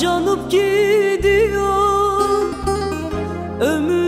harcanıp gidiyor. Ömür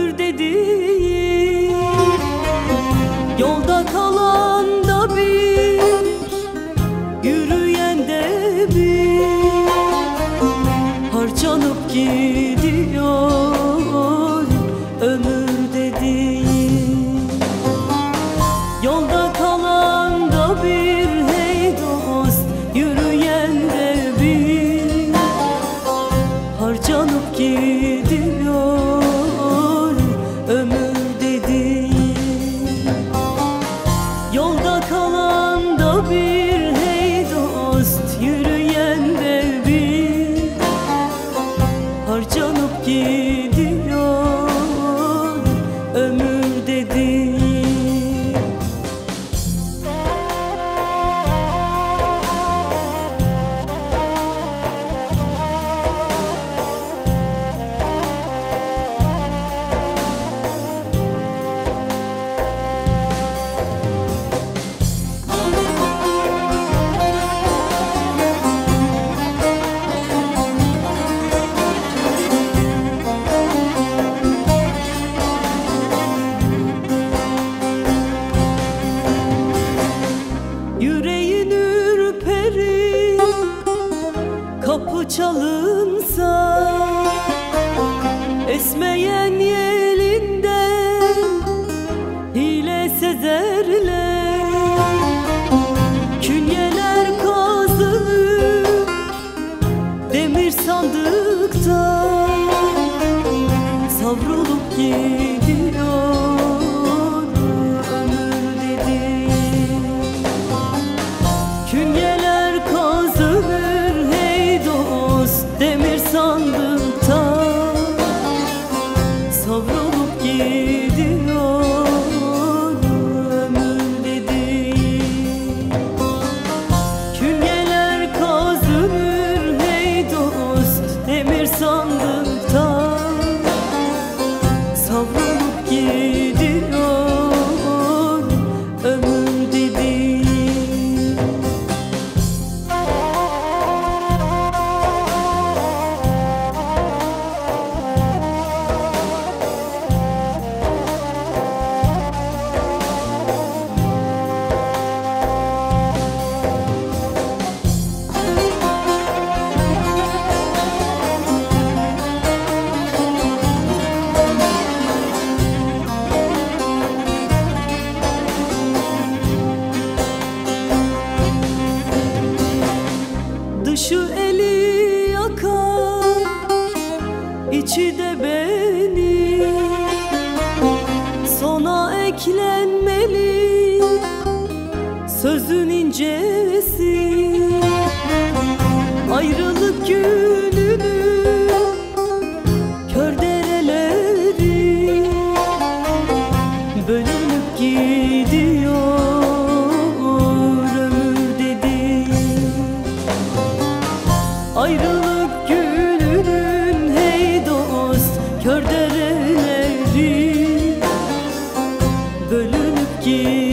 Yolda kalan da bir çalınsa Esmeyen yelinden hile sezerler. Künyeler kazılır demir sandıkta Savrulup gidiyor. Güzeli yakar içi de beni. Sona eklenmeli Sözün incesi. Ayrılık gününün hey dost kör dereleri Bölünüp git